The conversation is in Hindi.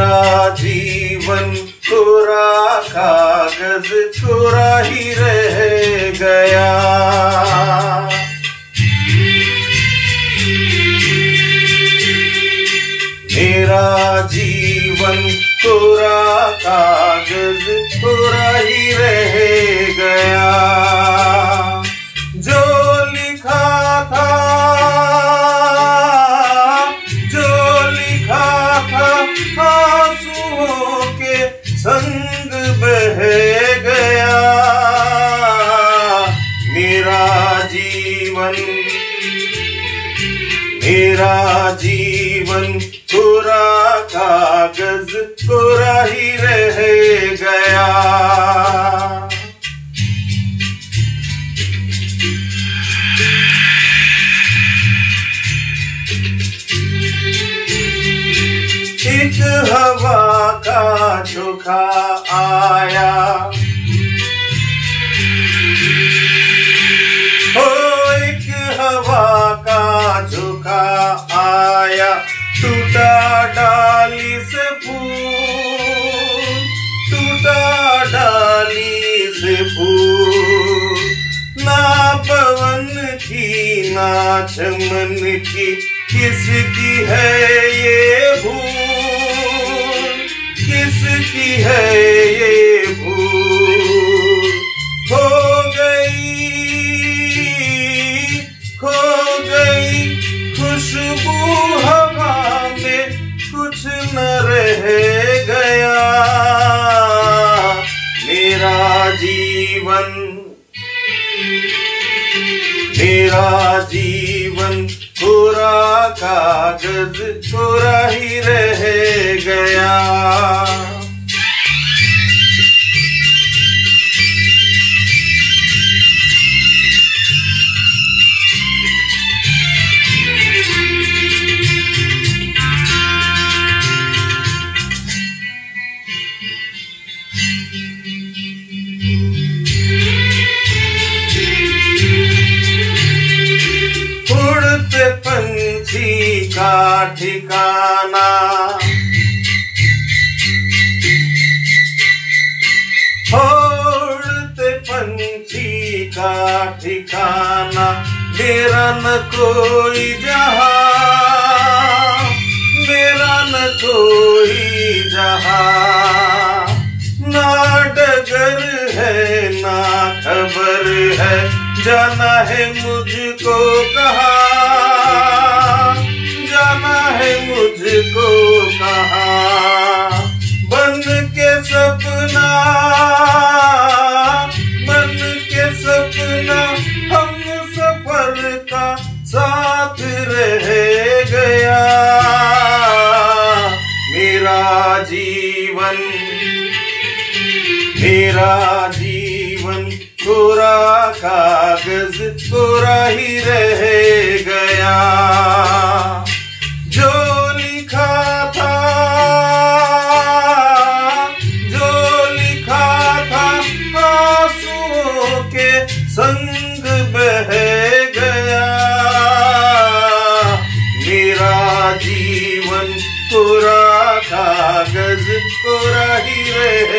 मेरा जीवन कोरा कागज़ कोरा ही रह गया। मेरा जीवन कोरा कागज़ कोरा जीवन मेरा जीवन कोरा कागज़ कोरा ही रह गया। एक हवा का झोंका आया। की ना चमन की किसकी है ये भूल? किसकी है ये भूल? खो गई खो गई खुशबू हवा में कुछ न रह गया। मेरा जीवन मेरा जीवन थोड़ा कागज़ थोड़ा ही रह। ठिकाना। उड़ते पंछी का ठिकाना मेरा न कोई जहाँ मेरा न कोई जहाँ। ना डगर है, ना खबर है, जाना है मुझको कहा। मेरा जीवन मेरा जीवन कोरा कागज़ कोरा ही रह गया। कागज़ कोरा